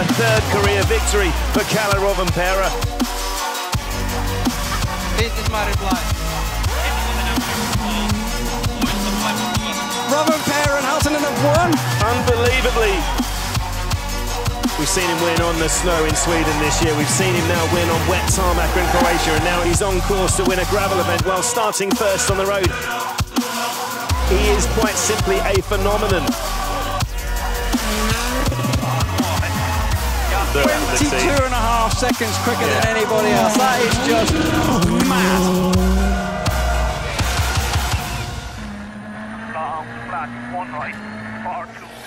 third career victory for Kalle Rovanperä. This is my reply. Rovanperä and Halttunen have won. Unbelievably, We've seen him win on the snow in Sweden this year. We've seen him now win on wet tarmac in Croatia, and now he's on course to win a gravel event while starting first on the road. He is quite simply a phenomenon. 22 and a half seconds quicker yeah. than anybody else. That is just mad. One right, far two.